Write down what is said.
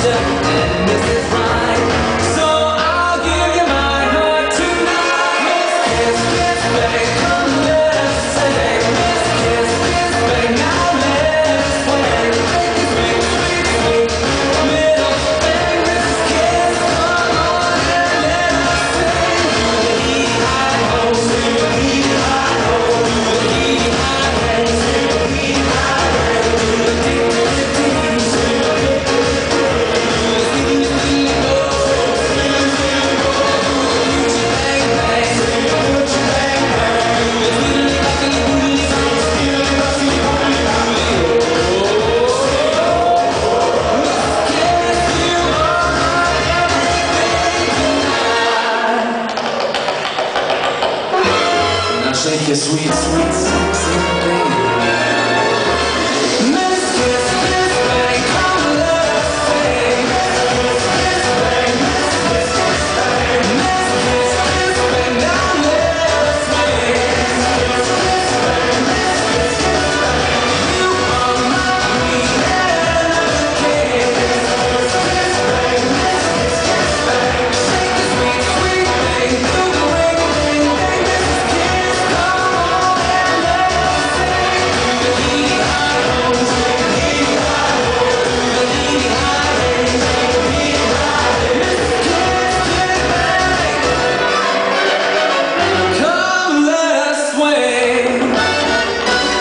And and Mrs. Right. Shake your sweet, sweet, sexy baby.